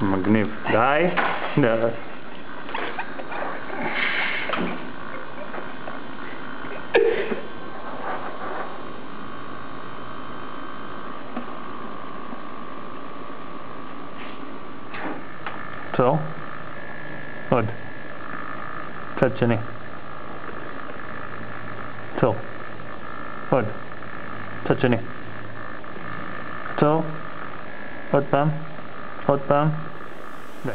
מגניב. די? די. טוב. עוד. צד שני. טוב. עוד. צד שני. טוב. עוד פעם. 好，潘。对。